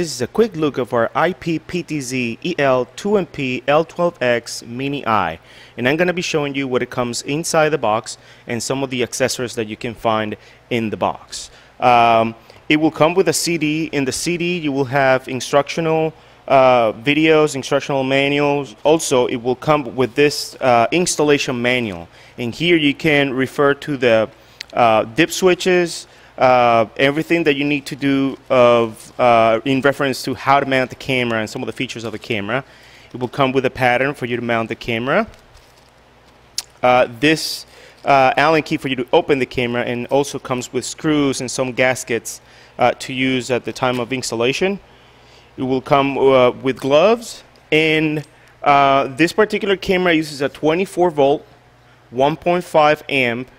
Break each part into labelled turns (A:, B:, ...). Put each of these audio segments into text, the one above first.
A: this is a quick look of our IP-PTZ EL2MP L12X Mini I. And I'm going to be showing you what it comes inside the box and some of the accessories that you can find in the box. Um, it will come with a CD. In the CD, you will have instructional uh, videos, instructional manuals. Also, it will come with this uh, installation manual. And here you can refer to the uh, dip switches, uh, everything that you need to do of, uh, in reference to how to mount the camera and some of the features of the camera. It will come with a pattern for you to mount the camera. Uh, this uh, Allen key for you to open the camera and also comes with screws and some gaskets uh, to use at the time of installation. It will come uh, with gloves and this particular camera uses a 24 volt 1.5 amp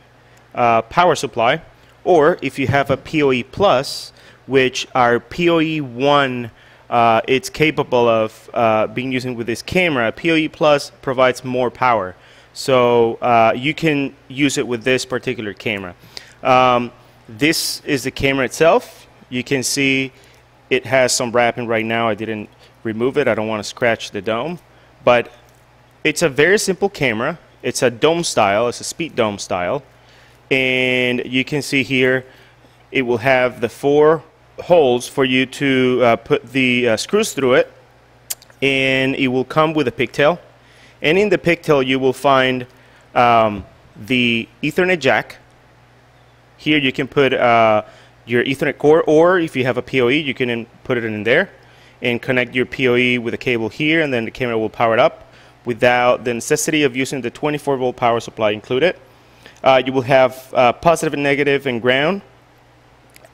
A: power supply or if you have a PoE Plus, which our PoE 1 uh, it's capable of uh, being used with this camera. PoE Plus provides more power. So uh, you can use it with this particular camera. Um, this is the camera itself. You can see it has some wrapping right now. I didn't remove it. I don't want to scratch the dome. But it's a very simple camera. It's a dome style. It's a speed dome style and you can see here it will have the four holes for you to uh, put the uh, screws through it. And it will come with a pigtail. And in the pigtail you will find um, the ethernet jack. Here you can put uh, your ethernet core or if you have a PoE you can put it in there and connect your PoE with a cable here and then the camera will power it up without the necessity of using the 24 volt power supply included uh, you will have uh, positive and negative and ground.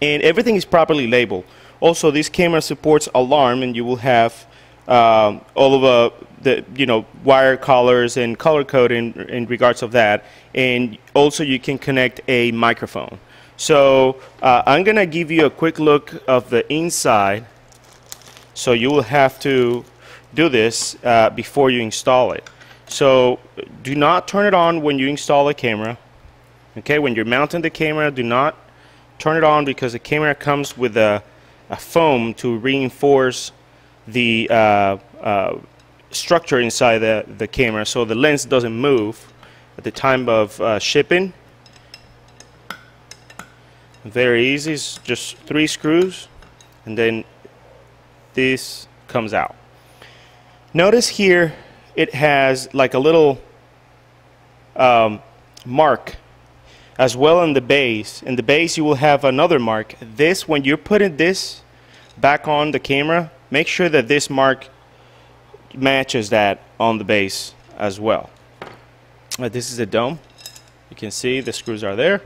A: And everything is properly labeled. Also, this camera supports alarm, and you will have um, all of uh, the you know wire colors and color code in, in regards of that. And also, you can connect a microphone. So uh, I'm gonna give you a quick look of the inside. So you will have to do this uh, before you install it. So do not turn it on when you install a camera. Okay, when you're mounting the camera, do not turn it on because the camera comes with a, a foam to reinforce the uh, uh, structure inside the, the camera so the lens doesn't move at the time of uh, shipping. Very easy, it's just three screws and then this comes out. Notice here it has like a little um, mark as well on the base. In the base, you will have another mark. This, when you're putting this back on the camera, make sure that this mark matches that on the base as well. Uh, this is the dome. You can see the screws are there.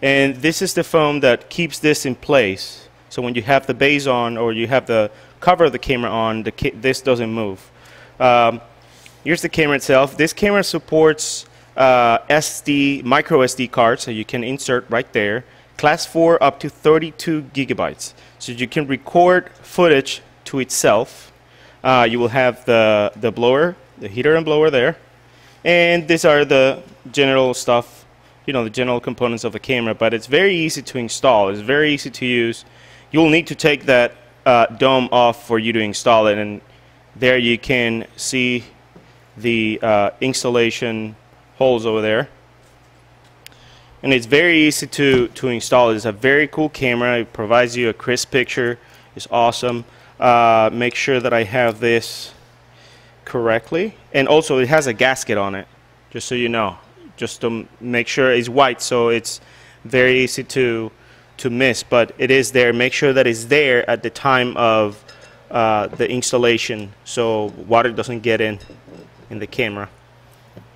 A: And this is the foam that keeps this in place. So when you have the base on or you have the cover of the camera on, the ca this doesn't move. Um, here's the camera itself. This camera supports uh, SD, micro SD card, so you can insert right there. Class 4 up to 32 gigabytes. So you can record footage to itself. Uh, you will have the, the blower, the heater and blower there. And these are the general stuff, you know, the general components of a camera, but it's very easy to install. It's very easy to use. You'll need to take that uh, dome off for you to install it, and there you can see the uh, installation holes over there. And it's very easy to, to install. It's a very cool camera. It provides you a crisp picture. It's awesome. Uh, make sure that I have this correctly. And also it has a gasket on it, just so you know. Just to make sure it's white so it's very easy to, to miss. But it is there. Make sure that it's there at the time of uh, the installation so water doesn't get in in the camera.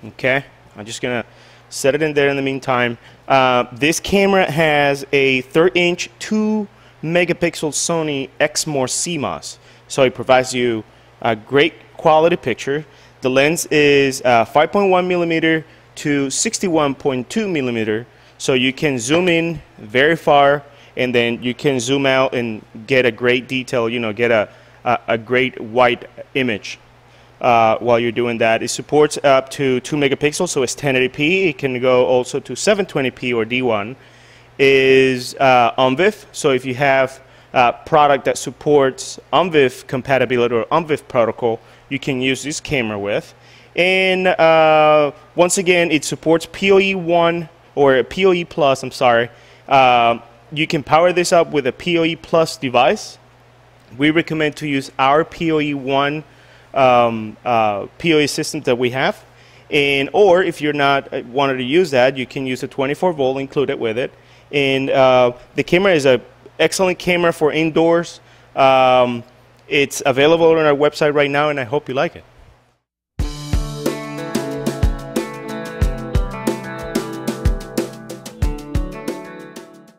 A: Okay? I'm just going to set it in there in the meantime. Uh, this camera has a third inch 2 megapixel Sony Exmor CMOS. So it provides you a great quality picture. The lens is uh, 5.1 millimeter to 61.2 millimeter. So you can zoom in very far and then you can zoom out and get a great detail, you know, get a, a, a great white image uh, while you're doing that. It supports up to 2 megapixels, so it's 1080p. It can go also to 720p or D1. Is uh, ONVIF, so if you have uh, product that supports ONVIF compatibility or ONVIF protocol, you can use this camera with. And uh, once again, it supports PoE 1 or PoE Plus, I'm sorry. Uh, you can power this up with a PoE Plus device. We recommend to use our PoE 1 um, uh, PoE system that we have. And, or if you're not uh, wanted to use that, you can use a 24 volt included with it. And uh, the camera is an excellent camera for indoors. Um, it's available on our website right now, and I hope you like it.